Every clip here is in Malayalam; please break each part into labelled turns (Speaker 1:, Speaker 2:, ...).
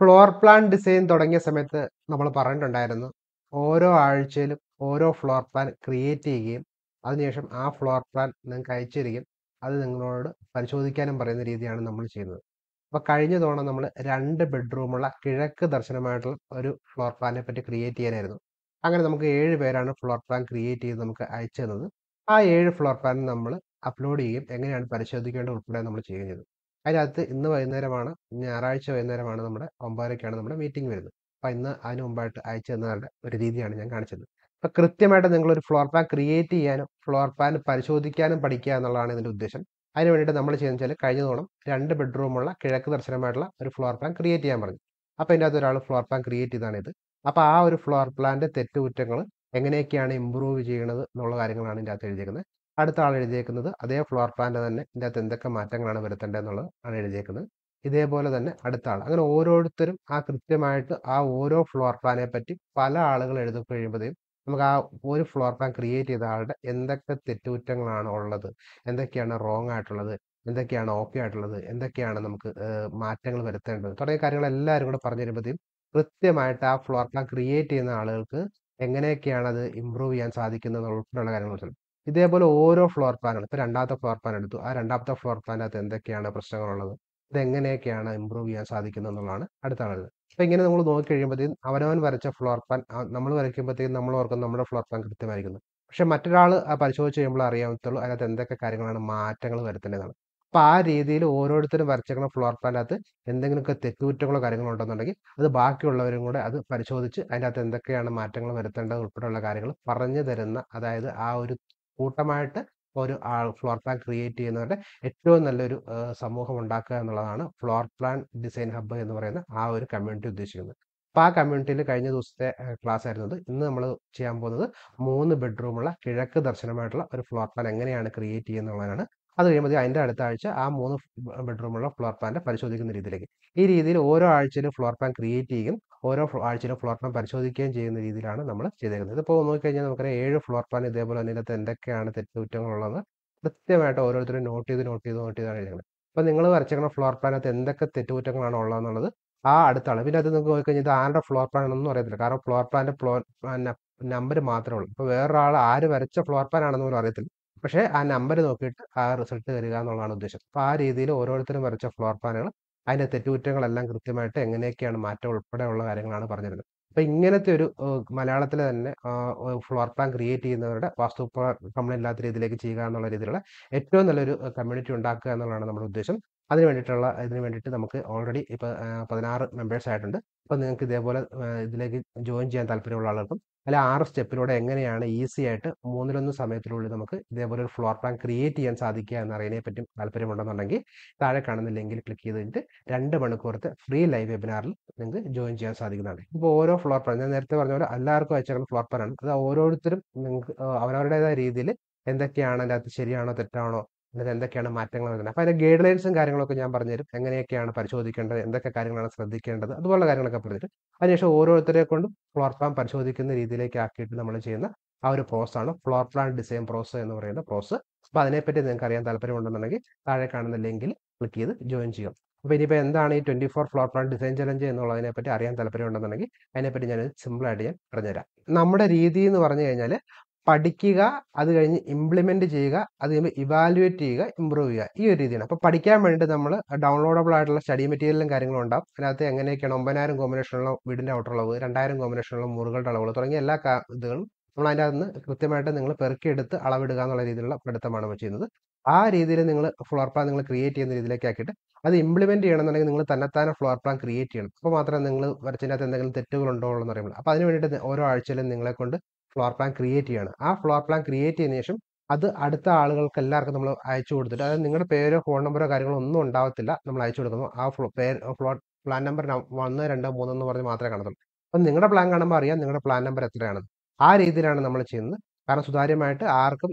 Speaker 1: ഫ്ലോർ പ്ലാൻ ഡിസൈൻ തുടങ്ങിയ സമയത്ത് നമ്മൾ പറഞ്ഞിട്ടുണ്ടായിരുന്നു. ഓരോ ആഴ്ചയിലും ഓരോ ഫ്ലോർ പ്ലാൻ ക്രിയേറ്റ് ചെയ്യുകയും അതിനുശേഷം ആ ഫ്ലോർ പ്ലാൻ നിങ്ങൾക്ക് അയച്ചു തരികയും അത് നിങ്ങളോട് പരിശോധിക്കാനും പറയുന്ന രീതിയാണ് നമ്മൾ ചെയ്യുന്നത്. അപ്പോൾ കഴിഞ്ഞ തവണ നമ്മൾ രണ്ട് ബെഡ്റൂമുള്ള കിഴക്ക് ദർശനമായിട്ടുള്ള ഒരു ഫ്ലോർ പ്ലാനെ പറ്റി ക്രിയേറ്റ് ചെയ്യാനായിരുന്നു. അങ്ങനെ നമുക്ക് ഏഴ് പേരാണ് ഫ്ലോർ പ്ലാൻ ക്രിയേറ്റ് ചെയ്ത് നമുക്ക് അയച്ചു തന്നത്. ആ ഏഴ് ഫ്ലോർ പ്ലാൻ നമ്മൾ അപ്ലോഡ് ചെയ്യുകയും എങ്ങനെയാണ് പരിശോധിക്കേണ്ടത് ഉൾപ്പെടെ നമ്മൾ ചെയ്യുകയും ചെയ്തു. അതിനകത്ത് ഇന്ന് വൈകുന്നേരമാണ് ഞായറാഴ്ച വൈകുന്നേരമാണ് നമ്മുടെ ഒമ്പതരയ്ക്കാണ് നമ്മുടെ മീറ്റിംഗ് വരുന്നത്. അപ്പം ഇന്ന് അതിന് മുമ്പായിട്ട് അയച്ചു തന്നവരുടെ ഒരു രീതിയാണ് ഞാൻ കാണിച്ചത്. അപ്പം കൃത്യമായിട്ട് നിങ്ങളൊരു ഫ്ലോർ പ്ലാൻ ക്രിയേറ്റ് ചെയ്യാനും ഫ്ലോർ പ്ലാൻ പരിശോധിക്കാനും പഠിക്കുക എന്നുള്ളതാണ് ഇതിന്റെ ഉദ്ദേശം. അതിന് വേണ്ടിയിട്ട് നമ്മൾ ചെയ്യുന്ന വെച്ചാൽ കഴിഞ്ഞ തോണം രണ്ട് ബെഡ്റൂമുള്ള കിഴക്ക് ദർശനമായിട്ടുള്ള ഒരു ഫ്ലോർ പ്ലാൻ ക്രിയേറ്റ് ചെയ്യാൻ പറഞ്ഞു. അപ്പോൾ ഇതിന്റെ അകത്ത് ഒരാൾ ഫ്ലോർ പ്ലാൻ ക്രിയേറ്റ് ചെയ്താണ് ഇത്. അപ്പോൾ ആ ഒരു ഫ്ലോർ പ്ലാന്റെ തെറ്റുകുറ്റങ്ങൾ എങ്ങനെയൊക്കെയാണ് ഇമ്പ്രൂവ് ചെയ്യണത് എന്നുള്ള കാര്യങ്ങളാണ് ഇതിന്റെ അകത്ത് എഴുതിയേക്കുന്നത്. അടുത്ത ആൾ എഴുതിയേക്കുന്നത്. അതേ ഫ്ലോർ പ്ലാന്റെ തന്നെ ഇതിന്റെ അകത്ത് എന്തൊക്കെ മാറ്റങ്ങളാണ് വരുത്തേണ്ടത് എന്നുള്ളത് ആണ് എഴുതിയേക്കുന്നത്. ഇതേപോലെ തന്നെ അടുത്ത ആൾ അങ്ങനെ ഓരോരുത്തരും ആ കൃത്യമായിട്ട് ആ ഓരോ ഫ്ലോർ പ്ലാനെ പറ്റി പല ആളുകൾ എഴുതി കഴിയുമ്പോഴത്തേക്കും നമുക്ക് ആ ഒരു ഫ്ലോർ പ്ലാൻ ക്രിയേറ്റ് ചെയ്ത ആളുടെ എന്തൊക്കെ തെറ്റുകുറ്റങ്ങളാണ് ഉള്ളത് എന്തൊക്കെയാണ് റോങ് ആയിട്ടുള്ളത് എന്തൊക്കെയാണ് ഓക്കെ ആയിട്ടുള്ളത് എന്തൊക്കെയാണ് നമുക്ക് മാറ്റങ്ങൾ വരുത്തേണ്ടത് തുടങ്ങിയ കാര്യങ്ങൾ എല്ലാവരും കൂടെ പറഞ്ഞു തരുമ്പോഴത്തേക്കും കൃത്യമായിട്ട് ആ ഫ്ലോർ പ്ലാൻ ക്രിയേറ്റ് ചെയ്യുന്ന ആളുകൾക്ക് എങ്ങനെയൊക്കെയാണ് അത് ഇമ്പ്രൂവ് ചെയ്യാൻ സാധിക്കുന്നത് ഉൾപ്പെടെയുള്ള കാര്യങ്ങൾ ഇതേപോലെ ഓരോ ഫ്ലോർ പ്ലാനുകൾ ഇപ്പോൾ രണ്ടാമത്തെ ഫ്ലോർ പ്ലാൻ എടുത്തു. ആ രണ്ടാമത്തെ ഫ്ലോർ പ്ലാനകത്ത് എന്തൊക്കെയാണ് പ്രശ്നങ്ങളുള്ളത്? ഇതെങ്ങനെയൊക്കെയാണ് ഇമ്പ്രൂവ് ചെയ്യാൻ സാധിക്കുന്നത് എന്നുള്ളതാണ് അടുത്ത ആളുകൾ അപ്പോൾ ഇങ്ങനെ നമ്മൾ നോക്കി കഴിയുമ്പോഴത്തേക്കും അവനവൻ വരച്ച ഫ്ലോർ പ്ലാൻ നമ്മൾ വരയ്ക്കുമ്പോഴത്തേക്കും നമ്മൾ ഓർക്കും നമ്മുടെ ഫ്ലോർ പ്ലാൻ കൃത്യമായിരിക്കുന്നു. പക്ഷെ മറ്റൊരാൾ പരിശോധിച്ച് കഴിയുമ്പോൾ അറിയാമത്തുള്ളൂ അതിനകത്ത് എന്തൊക്കെ കാര്യങ്ങളാണ് മാറ്റങ്ങൾ വരുത്തേണ്ടതാണ് അപ്പോൾ ആ രീതിയിൽ ഓരോരുത്തരും വരച്ചേക്കുന്ന ഫ്ലോർ പ്ലാനകത്ത് എന്തെങ്കിലുമൊക്കെ തെറ്റുകുറ്റങ്ങളോ കാര്യങ്ങളോ ഉണ്ടെന്നുണ്ടെങ്കിൽ അത് ബാക്കിയുള്ളവരും കൂടെ അത് പരിശോധിച്ച് അതിനകത്ത് എന്തൊക്കെയാണ് മാറ്റങ്ങൾ വരുത്തേണ്ടത് ഉൾപ്പെടെയുള്ള കാര്യങ്ങൾ പറഞ്ഞു തരുന്ന അതായത് ആ ഒരു കൂട്ടമായിട്ട് ഒരു ആൾ ഫ്ലോർ പ്ലാൻ ക്രിയേറ്റ് ചെയ്യുന്നവരുടെ ഏറ്റവും നല്ലൊരു സമൂഹം ഉണ്ടാക്കുക എന്നുള്ളതാണ് ഫ്ലോർ പ്ലാൻ ഡിസൈൻ ഹബ്ബ് എന്ന് പറയുന്ന ആ ഒരു കമ്മ്യൂണിറ്റി ഉദ്ദേശിക്കുന്നത്. അപ്പോൾ ആ കമ്മ്യൂണിറ്റിയിൽ കഴിഞ്ഞ ദിവസത്തെ ക്ലാസ് ആയിരുന്നത് ഇന്ന് നമ്മൾ ചെയ്യാൻ പോകുന്നത് മൂന്ന് ബെഡ്റൂമുള്ള കിഴക്ക് ദർശനമായിട്ടുള്ള ഒരു ഫ്ലോർ പ്ലാൻ എങ്ങനെയാണ് ക്രിയേറ്റ് ചെയ്യുന്നതാണ് അത് കഴിയുമ്പോൾ അതിന്റെ അടുത്ത ആഴ്ച ആ മൂന്ന് ബെഡ്റൂമുള്ള ഫ്ലോർ പ്ലാന്റെ പരിശോധിക്കുന്ന രീതിയിലേക്ക്. ഈ രീതിയിൽ ഓരോ ആഴ്ചയിലും ഫ്ലോർ പ്ലാൻ ക്രിയേറ്റ് ചെയ്യും. ഓരോ ആഴ്ചയിലും ഫ്ലോർ പ്ലാൻ പരിശോധിക്കുകയും ചെയ്യുന്ന രീതിയിലാണ് നമ്മൾ ചെയ്തേക്കുന്നത്. ഇപ്പോൾ നോക്കിക്കഴിഞ്ഞാൽ നമുക്കറിയാം ഏഴ് ഫ്ലോർ പ്ലാൻ ഇതേപോലെ തന്നെ ഇതിനകത്ത് എന്തൊക്കെയാണ് തെറ്റുകുറ്റങ്ങളുള്ളത്. കൃത്യമായിട്ട് ഓരോരുത്തരും നോട്ട് ചെയ്ത് നോട്ട് ചെയ്ത് നോട്ട് ചെയ്താണ് എഴുതുന്നത് അപ്പോൾ നിങ്ങൾ വരച്ചേക്കുന്ന ഫ്ലോർ പ്ലാനകത്ത് എന്തൊക്കെ തെറ്റുകുറ്റങ്ങളാണ് ഉള്ളതെന്നുള്ളത് ആ അടുത്താണ് പിന്നെ അത് നിങ്ങൾക്ക് നോക്കിക്കഴിഞ്ഞാൽ ഇത് ആരുടെ ഫ്ലോർ പ്ലാൻ ഒന്നും അറിയത്തില്ല. കാരണം ഫ്ലോർ പ്ലാന്റെ ഫ്ലോർ നമ്പർ മാത്രമേ ഉള്ളൂ. ഇപ്പോൾ വേറൊരാൾ ആര് വരച്ച ഫ്ലോർ പ്ലാൻ ആണെന്ന് പോലും അറിയത്തില്ല. പക്ഷേ ആ നമ്പർ നോക്കിയിട്ട് ആ റിസൾട്ട് തരിക എന്നുള്ളതാണ് ഉദ്ദേശം. അപ്പോൾ ആ രീതിയിൽ ഓരോരുത്തരും വരച്ച ഫ്ലോർ പ്ലാനുകൾ അതിന്റെ തെറ്റുകുറ്റങ്ങളെല്ലാം കൃത്യമായിട്ട് എങ്ങനെയൊക്കെയാണ് മാറ്റം ഉൾപ്പെടെയുള്ള കാര്യങ്ങളാണ് പറഞ്ഞിരുന്നത്. അപ്പം ഇങ്ങനത്തെ ഒരു മലയാളത്തിൽ തന്നെ ഫ്ലോർ പ്ലാൻ ക്രിയേറ്റ് ചെയ്യുന്നവരുടെ വാസ്തു കംപ്ലൈന്റ് ഇല്ലാത്ത രീതിയിലേക്ക് ചെയ്യുക എന്നുള്ള രീതിയിലുള്ള ഏറ്റവും നല്ലൊരു കമ്മ്യൂണിറ്റി ഉണ്ടാക്കുക എന്നുള്ളതാണ് നമ്മുടെ ഉദ്ദേശം. അതിന് വേണ്ടിയിട്ടുള്ള ഇതിന് വേണ്ടിയിട്ട് നമുക്ക് ഓൾറെഡി ഇപ്പോൾ പതിനാറ് മെമ്പേഴ്സ് ആയിട്ടുണ്ട്. അപ്പോൾ നിങ്ങൾക്ക് ഇതേപോലെ ഇതിലേക്ക് ജോയിൻ ചെയ്യാൻ താല്പര്യമുള്ള ആളുകൾക്കും അല്ല ആറ് സ്റ്റെപ്പിലൂടെ എങ്ങനെയാണ് ഈസി ആയിട്ട് മൂന്നിലൊന്ന് സമയത്തിനുള്ളിൽ നമുക്ക് ഇതേപോലെ ഒരു ഫ്ലോർ പ്ലാൻ ക്രിയേറ്റ് ചെയ്യാൻ സാധിക്കുക എന്നറിയതിനെ പറ്റും താല്പര്യമുണ്ടെന്നുണ്ടെങ്കിൽ താഴെ കാണുന്ന ലിങ്കിൽ ക്ലിക്ക് ചെയ്തിട്ട് രണ്ട് മണിക്കൂറത്തെ ഫ്രീ ലൈവ് വെബിനാറിൽ നിങ്ങൾക്ക് ജോയിൻ ചെയ്യാൻ സാധിക്കുന്നതാണ്. ഇപ്പോൾ ഓരോ ഫ്ലോർ പ്ലാൻ ഞാൻ നേരത്തെ പറഞ്ഞ പോലെ എല്ലാവർക്കും അയച്ചേക്കുന്ന ഫ്ലോർ പ്ലാൻ ആണ് അത് ഓരോരുത്തരും നിങ്ങൾക്ക് അവരവരുടേതായ രീതിയിൽ എന്തൊക്കെയാണ് അതിന്റെ അകത്ത് ശരിയാണോ തെറ്റാണോ അതിനകത്ത് എന്തൊക്കെയാണ് മാറ്റങ്ങൾ വരുന്നത്? അപ്പോൾ അതിന്റെ ഗൈഡ് ലൈൻസും കാര്യങ്ങളൊക്കെ ഞാൻ പറഞ്ഞുതരും. എങ്ങനെയൊക്കെയാണ് പരിശോധിക്കേണ്ടത്? എന്തൊക്കെ കാര്യങ്ങളാണ് ശ്രദ്ധിക്കേണ്ടത്? അതുപോലുള്ള കാര്യങ്ങളൊക്കെ പറഞ്ഞിട്ട് അതിനുശേഷം ഓരോരുത്തരെ കൊണ്ടും ഫ്ലോർ പ്ലാൻ പരിശോധിക്കുന്ന രീതിയിലേക്ക് ആക്കിയിട്ട് നമ്മൾ ചെയ്യുന്ന ആ ഒരു പ്രോസസ്സാണ് ഫ്ലോർ പ്ലാൻ ഡിസൈൻ പ്രോസസ് എന്ന് പറയുന്ന പ്രോസസ്. അപ്പോൾ അതിനെപ്പറ്റി നിങ്ങൾക്ക് അറിയാൻ താല്പര്യമുണ്ടെന്നുണ്ടെങ്കിൽ താഴെ കാണുന്ന ലിങ്കിൽ ക്ലിക്ക് ചെയ്ത് ജോയിൻ ചെയ്യും അപ്പോൾ ഇനിയിപ്പോൾ എന്താണ് ഈ twenty four floor plan design challenge എന്നുള്ളതിനെപ്പറ്റി അറിയാൻ താല്പര്യമുണ്ടെന്നുണ്ടെങ്കിൽ അതിനെപ്പറ്റി ഞാൻ സിമ്പിളായിട്ട് ഞാൻ പറഞ്ഞുതരാം. നമ്മുടെ രീതി എന്ന് പറഞ്ഞു കഴിഞ്ഞാൽ പഠിക്കുക അത് കഴിഞ്ഞ് ഇംപ്ലിമെന്റ് ചെയ്യുക അത് കഴിയുമ്പോൾ ഇവാലുവേറ്റ് ചെയ്യുക ഇമ്പ്രൂവ് ചെയ്യുക. ഈ ഒരു രീതിയാണ്. അപ്പോൾ പഠിക്കാൻ വേണ്ടിയിട്ട് നമ്മൾ ഡൗൺലോഡബിൾ ആയിട്ടുള്ള സ്റ്റഡി മെറ്റീരിയലും കാര്യങ്ങളും ഉണ്ടാവും. അതിനകത്ത് എങ്ങനെയൊക്കെയാണ് ഒമ്പതിനായിരം കോമ്പിനേഷനുള്ള വീടിന്റെ ഔട്ടറുള്ളത് രണ്ടായിരം കോമ്പിനേഷനുള്ള മുറികളുടെ അളവുകൾ തുടങ്ങിയ എല്ലാ ഇതുകളും നമ്മൾ അതിന്റെ അകത്ത് നിന്ന് കൃത്യമായിട്ട് നിങ്ങൾ പെറുക്കിയെടുത്ത് അളവിടുക എന്നുള്ള രീതിയിലുള്ള പഠിത്തമാണ് നമ്മൾ ചെയ്യുന്നത്. ആ രീതിയിൽ നിങ്ങൾ ഫ്ലോർ പ്ലാൻ നിങ്ങൾ ക്രിയേറ്റ് ചെയ്യുന്ന രീതിയിലേക്ക് ആക്കിയിട്ട് അത് ഇംപ്ലിമെന്റ് ചെയ്യണമെന്നുണ്ടെങ്കിൽ നിങ്ങൾ തന്നെത്താനെ ഫ്ലോർ പ്ലാൻ ക്രിയേറ്റ് ചെയ്യണം. അപ്പോൾ മാത്രമേ നിങ്ങൾ വരച്ചതിനകത്ത് എന്തെങ്കിലും തെറ്റുകൾ ഉണ്ടോ അറിയുള്ളൂ. അപ്പോൾ അതിന് വേണ്ടിയിട്ട് ഓരോ ആഴ്ചയിലും നിങ്ങളെ കൊണ്ട് ഫ്ലോർ പ്ലാൻ ക്രിയേറ്റ് ചെയ്യാണ്. ആ ഫ്ലോർ പ്ലാൻ ക്രിയേറ്റ് ചെയ്തതിനു ശേഷം അത് അടുത്ത ആളുകൾക്ക് എല്ലാവർക്കും നമ്മൾ അയച്ചു കൊടുത്തിട്ട് അതായത് നിങ്ങളുടെ പേരോ ഫോൺ നമ്പറോ കാര്യങ്ങളോ ഒന്നും ഉണ്ടാവത്തില്ല നമ്മൾ അയച്ചു കൊടുക്കുന്നു. ആ ഫ്ലോ പേര് ഫ്ലോർ പ്ലാൻ നമ്പർ ഒന്ന് രണ്ട് മൂന്ന് എന്ന് പറഞ്ഞ് മാത്രമേ കാണത്തുള്ളൂ. അപ്പം നിങ്ങളുടെ പ്ലാൻ കാണുമ്പോൾ അറിയാം നിങ്ങളുടെ പ്ലാൻ നമ്പർ എത്രയാണെന്ന്. ആ രീതിയിലാണ് നമ്മൾ ചെയ്യുന്നത്. കാരണം സുതാര്യമായിട്ട് ആർക്കും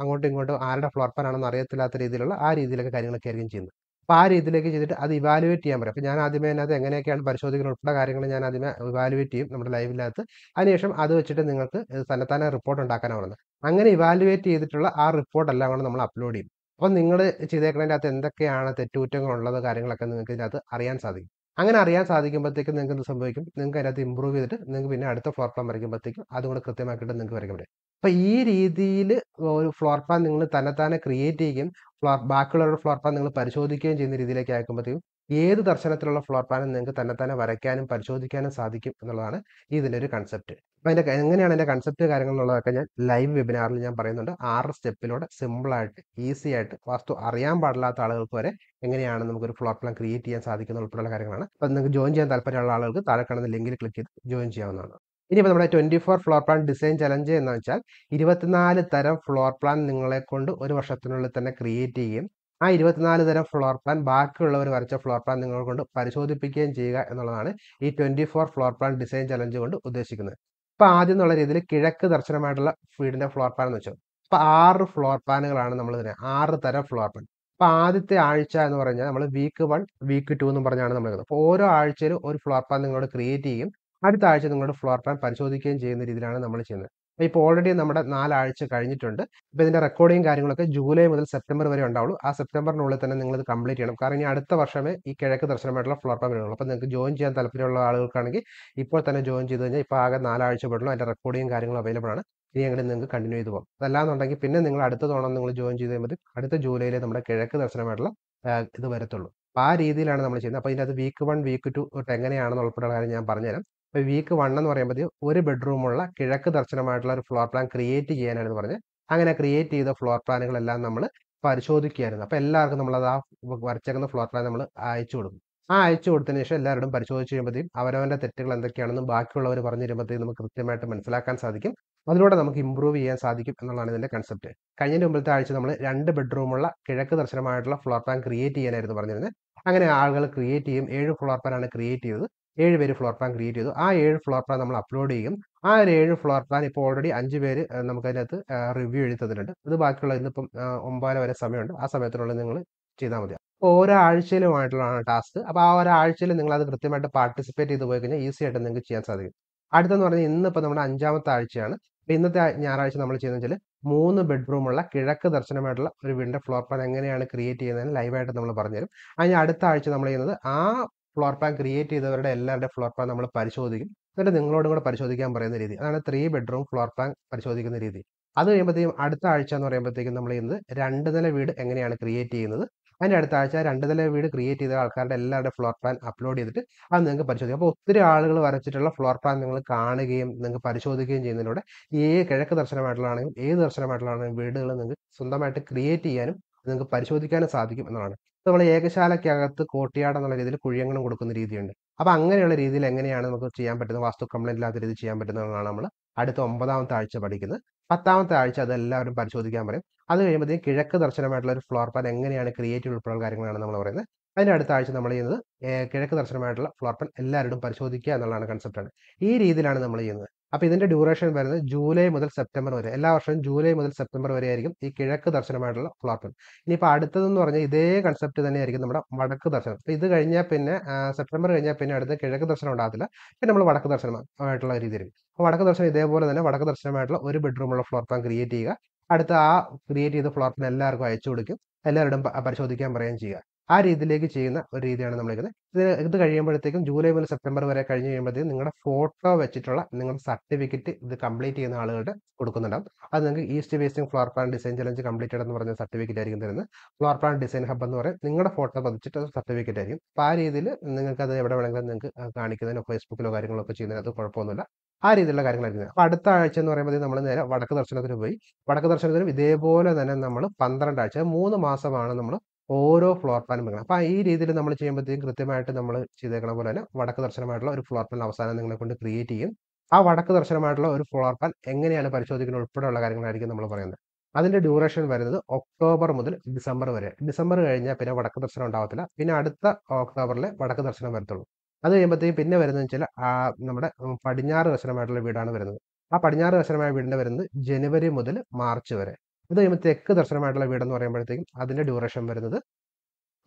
Speaker 1: അങ്ങോട്ടും ഇങ്ങോട്ടും ആരുടെ ഫ്ലോർ പ്ലാൻ ആണെന്ന് അറിയത്തില്ലാത്ത രീതിയിലുള്ള ആ രീതിയിലൊക്കെ കാര്യങ്ങളൊക്കെ ആയിരിക്കും ചെയ്യുന്നത്. അപ്പോൾ ആ രീതിയിലേക്ക് ചെയ്തിട്ട് അത് ഇവാലുവേറ്റ് ചെയ്യാൻ പറയും അപ്പോൾ ഞാൻ ആദ്യമേ അതിനകത്ത് എങ്ങനെയൊക്കെയാണ് പരിശോധിക്കുന്നത് ഉൾപ്പെടെ കാര്യങ്ങൾ ഞാൻ ആദ്യമേ ഇവാലുവേറ്റ് ചെയ്യും നമ്മുടെ ലൈവിനകത്ത് അതിനുശേഷം അത് വെച്ചിട്ട് നിങ്ങൾക്ക് തന്നെത്താനെ റിപ്പോർട്ട് ഉണ്ടാക്കാനാണ് അങ്ങനെ ഇവാലുവേറ്റ് ചെയ്തിട്ടുള്ള ആ റിപ്പോർട്ട് എല്ലാം കൂടെ നമ്മൾ അപ്ലോഡ് ചെയ്യും. അപ്പോൾ നിങ്ങൾ ചെയ്തേക്കുന്നതിന്റെ അകത്ത് എന്തൊക്കെയാണ് തെറ്റുകുറ്റങ്ങളുള്ളത് കാര്യങ്ങളൊക്കെ നിങ്ങൾക്ക് ഇതിനകത്ത് അറിയാൻ സാധിക്കും. അങ്ങനെ അറിയാൻ സാധിക്കുമ്പോഴത്തേക്കും നിങ്ങൾക്ക് എന്ത് സംഭവിക്കും? നിങ്ങൾക്ക് അതിനകത്ത് ഇമ്പ്രൂവ് ചെയ്തിട്ട് നിങ്ങൾക്ക് പിന്നെ അടുത്ത ഫ്ലോർ പ്ലാൻ വരയ്ക്കുമ്പോഴത്തേക്കും അതും കൂടെ കൃത്യമാക്കിയിട്ട് നിങ്ങൾക്ക് വരയ്ക്കാൻ പറ്റും അപ്പോൾ ഈ രീതിയിൽ ഒരു ഫ്ലോർ പ്ലാൻ നിങ്ങൾ തന്നെത്താനെ ക്രിയേറ്റ് ചെയ്യുകയും ഫ്ലോർ ബാക്കിയുള്ളവരുടെ ഫ്ലോർ പ്ലാൻ നിങ്ങൾ പരിശോധിക്കുകയും ചെയ്യുന്ന രീതിയിലേക്ക് അയക്കുമ്പോഴത്തേക്കും ഏത് ദർശനത്തിലുള്ള ഫ്ലോർ പ്ലാനും നിങ്ങൾക്ക് തന്നെത്താനെ വരയ്ക്കാനും പരിശോധിക്കാനും സാധിക്കും എന്നുള്ളതാണ് ഇതിന്റെ ഒരു കൺസെപ്റ്റ് അപ്പോൾ അതിന്റെ എങ്ങനെയാണ് അതിന്റെ കൺസെപ്റ്റ് കാര്യങ്ങൾ എന്നുള്ളതൊക്കെ ഞാൻ ലൈവ് വെബിനാറിൽ ഞാൻ പറയുന്നുണ്ട്. ആറ് സ്റ്റെപ്പിലൂടെ സിമ്പിളായിട്ട് ഈസി ആയിട്ട് വാസ്തു അറിയാൻ പാടില്ലാത്ത ആളുകൾക്ക് വരെ എങ്ങനെയാണ് നമുക്കൊരു ഫ്ലോർ പ്ലാൻ ക്രിയേറ്റ് ചെയ്യാൻ സാധിക്കുന്ന ഉൾപ്പെടെയുള്ള കാര്യങ്ങളാണ്. അപ്പോൾ നിങ്ങൾക്ക് ജോയിൻ ചെയ്യാൻ താല്പര്യമുള്ള ആളുകൾക്ക് താഴെ കാണുന്ന ലിങ്കിൽ ക്ലിക്ക് ചെയ്ത് ജോയിൻ ചെയ്യാവുന്നതാണ്. ഇനിയിപ്പോൾ നമ്മുടെ twenty four floor plan design challenge എന്ന് വെച്ചാൽ ഇരുപത്തിനാല് തരം ഫ്ലോർ പ്ലാൻ നിങ്ങളെ കൊണ്ട് ഒരു വർഷത്തിനുള്ളിൽ തന്നെ ക്രിയേറ്റ് ചെയ്യുകയും ആ ഇരുപത്തിനാല് തരം ഫ്ലോർ പ്ലാൻ ബാക്കിയുള്ളവർ വരച്ച ഫ്ലോർ പ്ലാൻ നിങ്ങൾ കൊണ്ട് പരിശോധിപ്പിക്കുകയും ചെയ്യുക എന്നുള്ളതാണ് ഈ twenty four floor plan design challenge കൊണ്ട് ഉദ്ദേശിക്കുന്നത്. അപ്പോൾ ആദ്യം എന്നുള്ള രീതിയിൽ കിഴക്ക് ദർശനമായിട്ടുള്ള വീടിന്റെ ഫ്ലോർ പ്ലാൻ എന്ന് വെച്ചാൽ അപ്പോൾ ആറ് ഫ്ലോർ പ്ലാനുകളാണ് നമ്മൾ ഇതിന് ആറ് തരം ഫ്ലോർ പ്ലാൻ അപ്പോൾ ആദ്യത്തെ ആഴ്ച എന്ന് പറഞ്ഞാൽ നമ്മൾ വീക്ക് വൺ വീക്ക് ടു എന്ന് പറഞ്ഞാണ് നമ്മൾ അപ്പോൾ ഓരോ ആഴ്ചയിലും ഒരു ഫ്ലോർ പ്ലാൻ നിങ്ങളോട് ക്രിയേറ്റ് ചെയ്യും. അടുത്ത ആഴ്ച നിങ്ങളുടെ ഫ്ലോർ പ്ലാൻ പരിശോധിക്കുകയും ചെയ്യുന്ന രീതിയിലാണ് നമ്മൾ ചെയ്യുന്നത്. ഇപ്പോൾ ഓൾറെഡി നമ്മുടെ നാലാഴ്ച കഴിഞ്ഞിട്ടുണ്ട്. അപ്പോൾ ഇതിന്റെ റെക്കോർഡിങ് കാര്യങ്ങളൊക്കെ ജൂലൈ മുതൽ സെപ്റ്റംബർ വരെ ഉണ്ടാവുള്ളൂ. ആ സെപ്റ്റംബറിനുള്ളിൽ തന്നെ നിങ്ങൾ ഇത് കംപ്ലീറ്റ് ചെയ്യണം. കാരണം ഇനി അടുത്ത വർഷമേ ഈ കിഴക്ക് ദർശനമായിട്ടുള്ള ഫ്ലോർ പ്ലാൻ വരുള്ളൂ. അപ്പോൾ നിങ്ങൾക്ക് ജോയിൻ ചെയ്യാൻ താല്പര്യമുള്ള ആളുകൾക്കാണെങ്കിൽ ഇപ്പോൾ തന്നെ ജോയിൻ ചെയ്ത് കഴിഞ്ഞാൽ ഇപ്പോൾ ആകെ നാലാഴ്ച പെടുള്ളൂ. അതിന്റെ റെക്കോർഡിങ് കാര്യങ്ങളും അവൈലബിൾ ആണ്. ഇനി അങ്ങനെ നിങ്ങൾക്ക് കണ്ടിന്യൂ ചെയ്ത് പോകും. അതല്ലാന്നുണ്ടെങ്കിൽ പിന്നെ നിങ്ങൾ അടുത്ത തവണ നിങ്ങൾ ജോയിൻ ചെയ്ത് കഴിയുമ്പോൾ അടുത്ത ജൂലൈയിലെ നമ്മുടെ കിഴക്ക് ദർശനമായിട്ടുള്ള ഇത് വരത്തുള്ളൂ. അപ്പോൾ ആ രീതിയിലാണ് നമ്മൾ ചെയ്യുന്നത്. അപ്പോൾ ഇതിനകത്ത് വീക്ക് വൺ വീക്ക് ടു തൊട്ട് എങ്ങനെയാണെന്ന് ഉൾപ്പെടെയുള്ള കാര്യം ഞാൻ പറഞ്ഞുതരാം. ഇപ്പോൾ വീക്ക് വൺ എന്ന് പറയുമ്പോൾ ഒരു ബെഡ്റൂമുള്ള കിഴക്ക് ദർശനമായിട്ടുള്ള ഒരു ഫ്ലോർ പ്ലാൻ ക്രിയേറ്റ് ചെയ്യാനാണെന്ന് പറഞ്ഞ് അങ്ങനെ ക്രിയേറ്റ് ചെയ്ത ഫ്ലോർ പ്ലാനുകളെല്ലാം നമ്മൾ പരിശോധിക്കുകയായിരുന്നു. അപ്പോൾ എല്ലാവർക്കും നമ്മളത് ആ വരച്ചേക്കുന്ന ഫ്ലോർ പ്ലാൻ നമ്മൾ അയച്ചു കൊടുക്കും. ആ അയച്ചു കൊടുത്തതിന് ശേഷം എല്ലാവരും പരിശോധിച്ച് കഴിയുമ്പോഴത്തേക്കും അവരവന്റെ തെറ്റുകൾ എന്തൊക്കെയാണെന്ന് ബാക്കിയുള്ളവർ പറഞ്ഞു തരുമ്പോഴത്തേക്കും നമുക്ക് കൃത്യമായിട്ട് മനസ്സിലാക്കാൻ സാധിക്കും. അതിലൂടെ നമുക്ക് ഇമ്പ്രൂവ് ചെയ്യാൻ സാധിക്കും എന്നുള്ളതാണ് ഇതിന്റെ കൺസെപ്റ്റ്. കഴിഞ്ഞ മുമ്പത്തെ ആഴ്ച നമ്മൾ രണ്ട് ബെഡ്റൂമുള്ള കിഴക്ക് ദർശനമായിട്ടുള്ള ഫ്ലോർ പ്ലാൻ ക്രിയേറ്റ് ചെയ്യാനായിരുന്നു പറഞ്ഞിരുന്നത്. അങ്ങനെ ആളുകൾ ക്രിയേറ്റ് ചെയ്യും. ഏഴ് ഫ്ലോർ പ്ലാനാണ് ക്രിയേറ്റ് ചെയ്തത്. ഏഴ് പേര് ഫ്ലോർ പ്ലാൻ ക്രിയേറ്റ് ചെയ്തു. ആ ഏഴ് ഫ്ലോർ പ്ലാൻ നമ്മൾ അപ്ലോഡ് ചെയ്യും. ആ ഒരു ഏഴ് ഫ്ലോർ പ്ലാൻ ഇപ്പോൾ ഓൾറെഡി അഞ്ച് പേര് നമുക്കതിനകത്ത് റിവ്യൂ എഴുതി തന്നിട്ടുണ്ട്. ഇത് ബാക്കിയുള്ള ഇന്നിപ്പം ഒമ്പതര വരെ സമയമുണ്ട്. ആ സമയത്തിനുള്ളിൽ നിങ്ങൾ ചെയ്താൽ മതി. ഓരോ ആഴ്ചയിലുമായിട്ടുള്ളതാണ് ടാസ്ക് അപ്പോൾ ആ ഒരാഴ്ചയിൽ നിങ്ങൾ അത് കൃത്യമായിട്ട് പാർട്ടിസിപ്പേറ്റ് ചെയ്ത് പോയി കഴിഞ്ഞാൽ ഈസി ആയിട്ട് നിങ്ങൾക്ക് ചെയ്യാൻ സാധിക്കും. അടുത്തെന്ന് പറഞ്ഞാൽ ഇന്നിപ്പോൾ നമ്മുടെ അഞ്ചാമത്തെ ആഴ്ചയാണ്. അപ്പോൾ ഇന്നത്തെ ഞായറാഴ്ച നമ്മൾ ചെയ്യുന്നത് വെച്ചാൽ മൂന്ന് ബെഡ്റൂമുള്ള കിഴക്ക് ദർശനമായിട്ടുള്ള ഒരു വീടിന്റെ ഫ്ലോർ പ്ലാൻ എങ്ങനെയാണ് ക്രിയേറ്റ് ചെയ്യുന്നതിന് ലൈവായിട്ട് നമ്മൾ പറഞ്ഞുതരും. അതിന് അടുത്ത ആഴ്ച നമ്മൾ ചെയ്യുന്നത് ആ ഫ്ലോർ പ്ലാൻ ക്രിയേറ്റ് ചെയ്തവരുടെ എല്ലാവരുടെ ഫ്ലോർ പ്ലാൻ നമ്മൾ പരിശോധിക്കും. എന്നിട്ട് നിങ്ങളോടും കൂടെ പരിശോധിക്കാൻ പറയുന്ന രീതി. അതാണ് ത്രീ ബെഡ്റൂം ഫ്ലോർ പ്ലാൻ പരിശോധിക്കുന്ന രീതി. അത് കഴിയുമ്പോഴത്തേക്കും അടുത്ത ആഴ്ച എന്ന് പറയുമ്പോഴത്തേക്കും നമ്മൾ ചെയ്യുന്നത് രണ്ട് നില വീട് എങ്ങനെയാണ് ക്രിയേറ്റ് ചെയ്യുന്നത്. അതിന്റെ അടുത്ത ആഴ്ച രണ്ട് നില വീട് ക്രിയേറ്റ് ചെയ്ത ആൾക്കാരുടെ എല്ലാവരുടെ ഫ്ലോർ പ്ലാൻ അപ്ലോഡ് ചെയ്തിട്ട് അത് നിങ്ങൾക്ക് പരിശോധിക്കാം. അപ്പോൾ ഒത്തിരി ആളുകൾ വരച്ചിട്ടുള്ള ഫ്ലോർ പ്ലാൻ നിങ്ങൾ കാണുകയും നിങ്ങൾക്ക് പരിശോധിക്കുകയും ചെയ്യുന്നതിലൂടെ ഏ കിഴക്ക് ദർശനമായിട്ടുള്ളതാണെങ്കിലും ഏത് ദർശനമായിട്ടുള്ളതാണെങ്കിലും വീടുകൾ നിങ്ങൾക്ക് സ്വന്തമായിട്ട് ക്രിയേറ്റ് ചെയ്യാനും നിങ്ങൾക്ക് പരിശോധിക്കാനും സാധിക്കും എന്നതാണ് നമ്മൾ ഏകശാലയ്ക്കകത്ത് കോട്ടിയാട് എന്നുള്ള രീതിയിൽ കുഴിയങ്ങളും കൊടുക്കുന്ന രീതിയുണ്ട്. അപ്പോൾ അങ്ങനെയുള്ള രീതിയിൽ എങ്ങനെയാണ് നമുക്ക് ചെയ്യാൻ പറ്റുന്നത്? വാസ്തു കംപ്ലൈന്റ് ഇല്ലാത്ത രീതിയിൽ ചെയ്യാൻ പറ്റുന്നതാണ് നമ്മൾ അടുത്ത ഒമ്പതാമത്തെ ആഴ്ച പഠിക്കുന്നത്. പത്താമത്തെ ആഴ്ച അതെല്ലാവരും പരിശോധിക്കാൻ പറയും. അത് കഴിയുമ്പോഴത്തേക്കും കിഴക്ക് ദർശനമായിട്ടുള്ള ഒരു ഫ്ലോർ പ്ലാൻ എങ്ങനെയാണ് ക്രിയേറ്റ് ഉൾപ്പെടെയുള്ള കാര്യങ്ങളാണ് നമ്മൾ പറയുന്നത്. അതിന്റെ അടുത്ത ആഴ്ച നമ്മൾ ചെയ്യുന്നത് കിഴക്ക് ദർശനമായിട്ടുള്ള ഫ്ലോർ എല്ലാവരോടും പരിശോധിക്കുക എന്നുള്ളതാണ് കൺസെപ്റ്റാണ് ഈ രീതിയിലാണ് നമ്മൾ ചെയ്യുന്നത്. അപ്പോൾ ഇതിന്റെ ഡ്യൂറേഷൻ വരുന്നത് ജൂലൈ മുതൽ സെപ്റ്റംബർ വരെ. എല്ലാ വർഷവും ജൂലൈ മുതൽ സെപ്റ്റംബർ വരെ ആയിരിക്കും ഈ കിഴക്ക് ദർശനമായിട്ടുള്ള ഫ്ലോർ ഇനിയിപ്പോൾ അടുത്തതെന്ന് പറഞ്ഞാൽ ഇതേ കൺസെപ്റ്റ് തന്നെയായിരിക്കും നമ്മുടെ വടക്ക് ദർശനം. അപ്പോൾ ഇത് കഴിഞ്ഞാൽ പിന്നെ സെപ്റ്റംബർ കഴിഞ്ഞാൽ പിന്നെ അടുത്ത കിഴക്ക് ദർശനം ഉണ്ടാകത്തില്ല. പിന്നെ നമ്മൾ വടക്ക് ദർശനമായിട്ടുള്ള രീതിയിൽ അപ്പോൾ വടക്ക് ദർശനം ഇതേപോലെ തന്നെ വടക്ക് ദർശനമായിട്ടുള്ള ഒരു ബെഡ്റൂമുള്ള ഫ്ലോർ പ്ലാൻ ക്രിയേറ്റ് ചെയ്യുക. അടുത്ത ആ ക്രിയേറ്റ് ചെയ്ത ഫ്ലോർ എല്ലാവർക്കും അയച്ചു കൊടുക്കും. എല്ലാവരോടും പരിശോധിക്കാൻ പറയുകയും ചെയ്യുക. ആ രീതിയിലേക്ക് ചെയ്യുന്ന ഒരു രീതിയാണ് നമ്മൾ ഇത് ഇത് കഴിയുമ്പോഴത്തേക്കും ജൂലൈ മുതൽ സെപ്റ്റംബർ വരെ കഴിഞ്ഞ് കഴിയുമ്പോഴത്തേക്കും നിങ്ങളുടെ ഫോട്ടോ വെച്ചിട്ടുള്ള നിങ്ങളുടെ സർട്ടിഫിക്കറ്റ് ഇത് കംപ്ലീറ്റ് ചെയ്യുന്ന ആളുകളുടെ കൊടുക്കുന്നുണ്ടാവും. അത് നിങ്ങൾക്ക് east wasting floor plan design challenge completed എന്ന് പറഞ്ഞ സർട്ടിഫിക്കറ്റ് ആയിരിക്കും തരുന്നത്. ഫ്ലോർ പ്ലാൻ ഡിസൈൻ ഹബ് എന്ന് പറയും. നിങ്ങളുടെ ഫോട്ടോ പതിച്ചിട്ട് സർട്ടിഫിക്കറ്റ് ആയിരിക്കും. അപ്പോൾ ആ രീതിയിൽ നിങ്ങൾക്ക് അത് എവിടെ വേണമെങ്കിലും നിങ്ങൾക്ക് കാണിക്കുന്നതിനോ ഫേസ്ബുക്കിലോ കാര്യങ്ങളോ ഒക്കെ ചെയ്യുന്നതിന് അത് കുഴപ്പമൊന്നുമില്ല. ആ രീതിയിലുള്ള കാര്യങ്ങളായിരിക്കും അപ്പോൾ അടുത്ത ആഴ്ച എന്ന് പറയുമ്പോൾ നമ്മൾ നേരെ വടക്ക് ദർശനത്തിന് പോയി. വടക്ക് ദർശനത്തിനും ഇതേപോലെ തന്നെ നമ്മൾ പന്ത്രണ്ട് ആഴ്ച മൂന്ന് മാസമാണ് നമ്മൾ ഓരോ ഫ്ലോർ പ്ലാനും വെക്കണം. അപ്പോൾ ഈ രീതിയിൽ നമ്മൾ ചെയ്യുമ്പോഴത്തേക്കും കൃത്യമായിട്ട് നമ്മൾ ചെയ്തേക്കണ പോലെ തന്നെ വടക്ക് ദർശനമായിട്ടുള്ള ഒരു ഫ്ലോർ പ്ലാൻ അവസാനം നിങ്ങളെ കൊണ്ട് ക്രിയേറ്റ് ചെയ്യും. ആ വടക്ക് ദർശനമായിട്ടുള്ള ഒരു ഫ്ലോർ പ്ലാൻ എങ്ങനെയാണ് പരിശോധിക്കുന്നത് ഉൾപ്പെടെയുള്ള കാര്യങ്ങളായിരിക്കും നമ്മൾ പറയുന്നത്. അതിന്റെ ഡ്യൂറേഷൻ വരുന്നത് ഒക്ടോബർ മുതൽ ഡിസംബർ വരെ. ഡിസംബർ കഴിഞ്ഞാൽ പിന്നെ വടക്ക് ദർശനം ഉണ്ടാവത്തില്ല. പിന്നെ അടുത്ത ഒക്ടോബറിലെ വടക്ക് ദർശനം വരത്തുള്ളൂ. അത് കഴിയുമ്പോഴത്തേക്കും പിന്നെ വരുന്നത് വെച്ചാൽ നമ്മുടെ പടിഞ്ഞാറ് ദർശനമായിട്ടുള്ള വീടാണ് വരുന്നത്. ആ പടിഞ്ഞാറ് ദർശനമായ വീടിന്റെ വരുന്നത് ജനുവരി മുതൽ മാർച്ച് വരെ. അത് കഴിയുമ്പോൾ തെക്ക് ദർശനമായിട്ടുള്ള വീടെന്ന് പറയുമ്പോഴത്തേക്കും അതിന്റെ ഡ്യൂറേഷൻ വരുന്നത്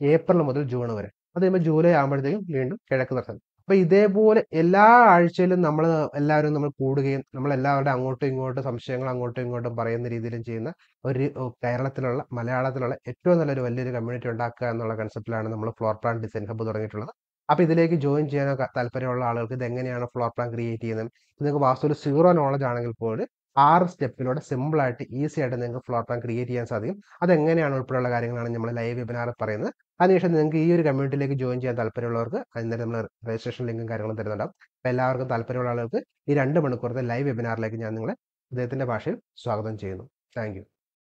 Speaker 1: ഏപ്രിൽ മുതൽ ജൂൺ വരെ. അത് കഴിയുമ്പോൾ ജൂലൈ ആകുമ്പോഴത്തേക്കും വീണ്ടും കിഴക്ക് ദർശനം. അപ്പോൾ ഇതേപോലെ എല്ലാ ആഴ്ചയിലും നമ്മൾ എല്ലാവരും നമ്മൾ കൂടുകയും നമ്മൾ എല്ലാവരുടെ അങ്ങോട്ടും ഇങ്ങോട്ടും സംശയങ്ങൾ അങ്ങോട്ടും ഇങ്ങോട്ടും പറയുന്ന രീതിയിലും ചെയ്യുന്ന ഒരു കേരളത്തിലുള്ള മലയാളത്തിലുള്ള ഏറ്റവും നല്ലൊരു വലിയൊരു കമ്മ്യൂണിറ്റി ഉണ്ടാക്കുക എന്നുള്ള കൺസെപ്റ്റിലാണ് നമ്മൾ ഫ്ലോർ പ്ലാൻ ഡിസൈൻ ഹബ്ബ് തുടങ്ങിയിട്ടുള്ളത്. അപ്പോൾ ഇതിലേക്ക് ജോയിൻ ചെയ്യാനോ താല്പര്യമുള്ള ആളുകൾക്ക് ഇത് എങ്ങനെയാണ് ഫ്ലോർ പ്ലാൻ ക്രിയേറ്റ് ചെയ്യുന്നത്? നിങ്ങൾക്ക് വാസ്തുവിൽ സീറോ നോളജ് ആണെങ്കിൽ പോലും ആറ് സ്റ്റെപ്പിലൂടെ സിമ്പിളായിട്ട് ഈസി ആയിട്ട് നിങ്ങൾക്ക് ഫ്ലോർ പ്ലാൻ ക്രിയേറ്റ് ചെയ്യാൻ സാധിക്കും. അതെങ്ങനെയാണ് ഉൾപ്പെടെയുള്ള കാര്യങ്ങളാണ് നമ്മൾ ലൈവ് വെബിനാറിൽ പറയുന്നത്. അതിനുശേഷം നിങ്ങൾക്ക് ഈ ഒരു കമ്മ്യൂണിറ്റിയിലേക്ക് ജോയിൻ ചെയ്യാൻ താല്പര്യമുള്ളവർക്ക് അന്നേരം നമ്മൾ രജിസ്ട്രേഷൻ ലിങ്കും കാര്യങ്ങളും തരുന്നുണ്ടാവും. അപ്പോൾ എല്ലാവർക്കും താല്പര്യമുള്ള ആളുകൾക്ക് ഈ രണ്ട് മണിക്കൂറത്തെ ലൈവ് വെബിനാറിലേക്ക് ഞാൻ നിങ്ങളെ അദ്ദേഹത്തിന്റെ ഭാഷയിൽ സ്വാഗതം ചെയ്യുന്നു. താങ്ക്